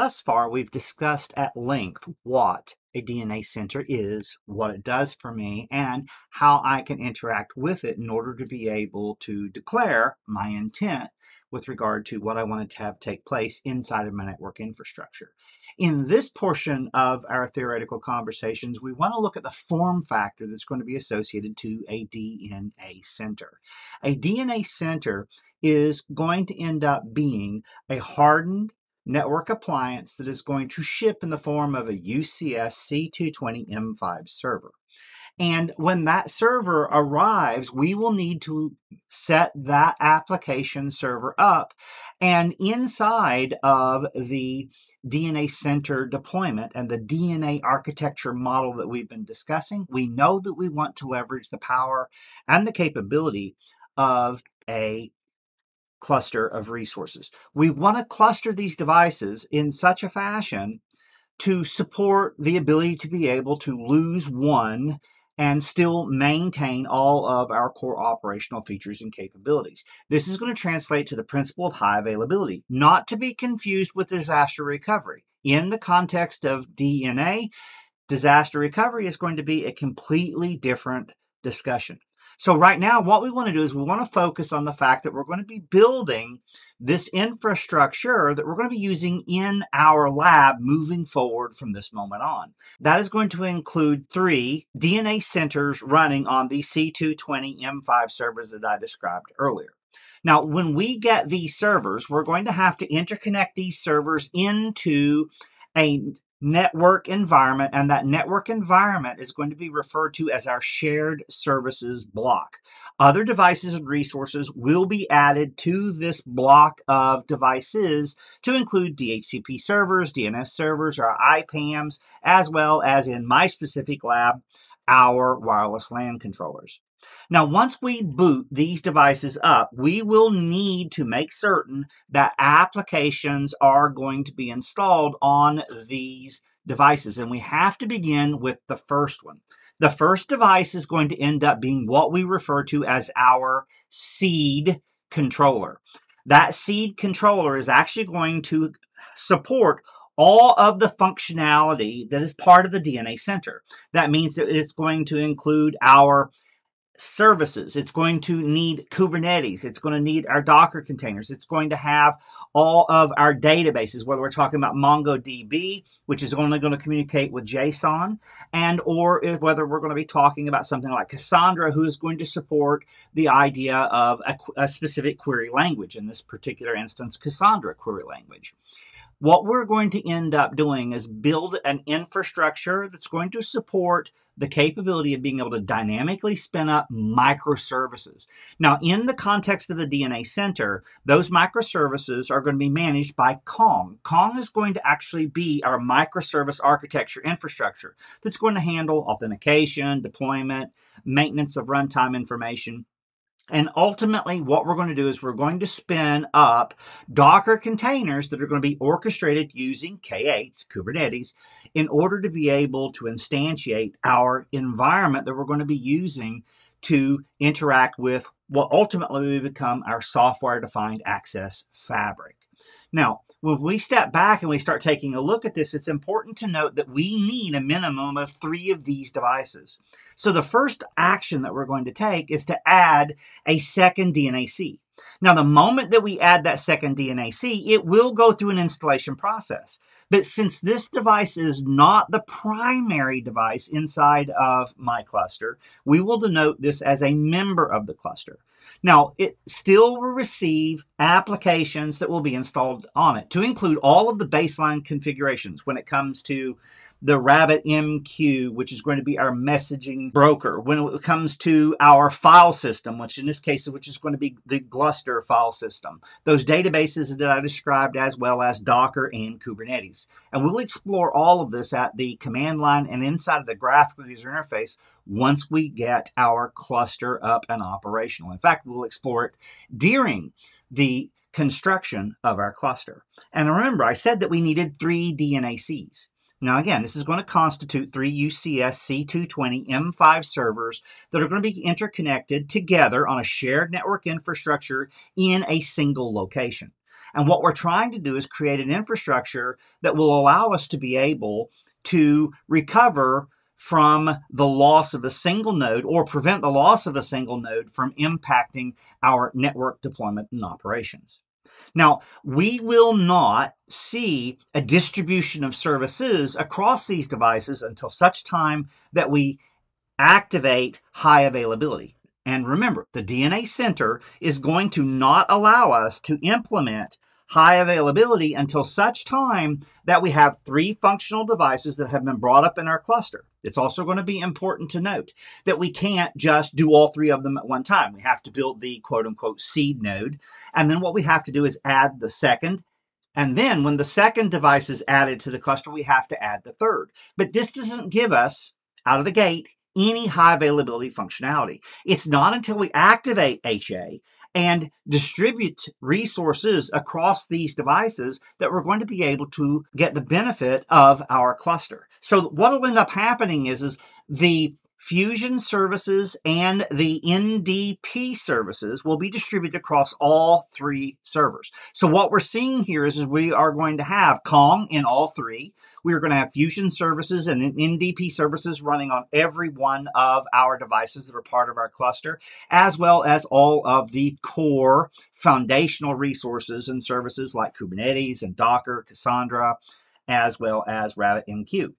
Thus far, we've discussed at length what a DNA center is, what it does for me, and how I can interact with it in order to be able to declare my intent with regard to what I wanted to have take place inside of my network infrastructure. In this portion of our theoretical conversations, we want to look at the form factor that's going to be associated to a DNA center. A DNA center is going to end up being a hardened network appliance that is going to ship in the form of a UCS C220 M5 server. And when that server arrives, we will need to set that application server up. And inside of the DNA center deployment and the DNA architecture model that we've been discussing, we know that we want to leverage the power and the capability of a cluster of resources. We want to cluster these devices in such a fashion to support the ability to be able to lose one and still maintain all of our core operational features and capabilities. This is going to translate to the principle of high availability, not to be confused with disaster recovery. In the context of DNA, disaster recovery is going to be a completely different discussion. So right now, what we want to do is we want to focus on the fact that we're going to be building this infrastructure that we're going to be using in our lab moving forward from this moment on. That is going to include three DNA centers running on the C220 M5 servers that I described earlier. Now, when we get these servers, we're going to have to interconnect these servers into a network environment, and that network environment is going to be referred to as our shared services block. Other devices and resources will be added to this block of devices to include DHCP servers, DNS servers, or IPAMs, as well as in my specific lab, our wireless LAN controllers. Now, once we boot these devices up, we will need to make certain that applications are going to be installed on these devices. And we have to begin with the first one. The first device is going to end up being what we refer to as our seed controller. That seed controller is actually going to support all of the functionality that is part of the DNA center. That means that it's going to include our services. It's going to need Kubernetes. It's going to need our Docker containers. It's going to have all of our databases, whether we're talking about MongoDB, which is only going to communicate with JSON, and or if, whether we're going to be talking about something like Cassandra, who is going to support the idea of a, a specific query language. In this particular instance, Cassandra query language. What we're going to end up doing is build an infrastructure that's going to support the capability of being able to dynamically spin up microservices. Now, in the context of the DNA Center, those microservices are going to be managed by Kong. Kong is going to actually be our microservice architecture infrastructure that's going to handle authentication, deployment, maintenance of runtime information, and ultimately, what we're going to do is we're going to spin up Docker containers that are going to be orchestrated using K8s, Kubernetes, in order to be able to instantiate our environment that we're going to be using to interact with what ultimately will become our software defined access fabric. Now, when we step back and we start taking a look at this, it's important to note that we need a minimum of three of these devices. So the first action that we're going to take is to add a second DNAC. Now, the moment that we add that second DNAC, it will go through an installation process. But since this device is not the primary device inside of my cluster, we will denote this as a member of the cluster. Now, it still will receive applications that will be installed on it to include all of the baseline configurations when it comes to the RabbitMQ, which is going to be our messaging broker. When it comes to our file system, which in this case, which is going to be the Gluster file system, those databases that I described, as well as Docker and Kubernetes. And we'll explore all of this at the command line and inside of the graphical user interface once we get our cluster up and operational. In fact, we'll explore it during the construction of our cluster. And remember, I said that we needed three DNACs. Now, again, this is going to constitute three UCS C220 M5 servers that are going to be interconnected together on a shared network infrastructure in a single location. And what we're trying to do is create an infrastructure that will allow us to be able to recover from the loss of a single node or prevent the loss of a single node from impacting our network deployment and operations. Now, we will not see a distribution of services across these devices until such time that we activate high availability. And remember, the DNA center is going to not allow us to implement high availability until such time that we have three functional devices that have been brought up in our cluster. It's also going to be important to note that we can't just do all three of them at one time. We have to build the quote unquote seed node. And then what we have to do is add the second. And then when the second device is added to the cluster, we have to add the third. But this doesn't give us out of the gate any high availability functionality. It's not until we activate HA and distribute resources across these devices that we're going to be able to get the benefit of our cluster. So what will end up happening is, is the Fusion services and the NDP services will be distributed across all three servers. So what we're seeing here is, is we are going to have Kong in all three. We are going to have Fusion services and NDP services running on every one of our devices that are part of our cluster, as well as all of the core foundational resources and services like Kubernetes and Docker, Cassandra, as well as RabbitMQ.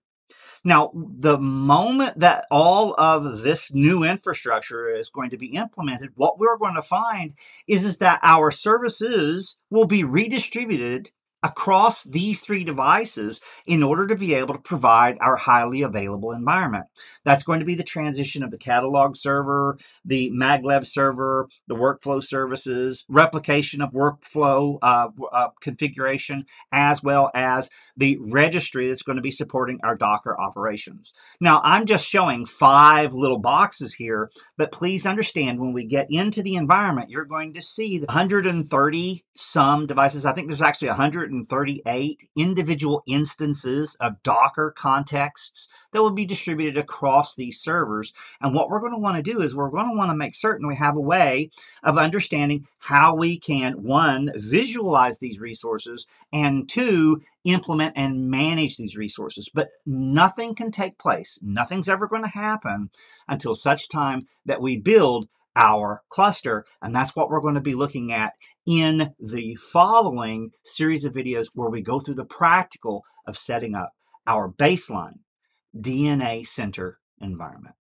Now, the moment that all of this new infrastructure is going to be implemented, what we're going to find is, is that our services will be redistributed across these three devices in order to be able to provide our highly available environment. That's going to be the transition of the catalog server, the maglev server, the workflow services, replication of workflow uh, uh, configuration, as well as the registry that's going to be supporting our Docker operations. Now, I'm just showing five little boxes here, but please understand when we get into the environment, you're going to see 130 some devices. I think there's actually 138 individual instances of Docker contexts that will be distributed across these servers. And what we're going to want to do is we're going to want to make certain we have a way of understanding how we can, one, visualize these resources, and two, implement and manage these resources. But nothing can take place, nothing's ever going to happen until such time that we build our cluster. And that's what we're going to be looking at in the following series of videos where we go through the practical of setting up our baseline DNA center environment.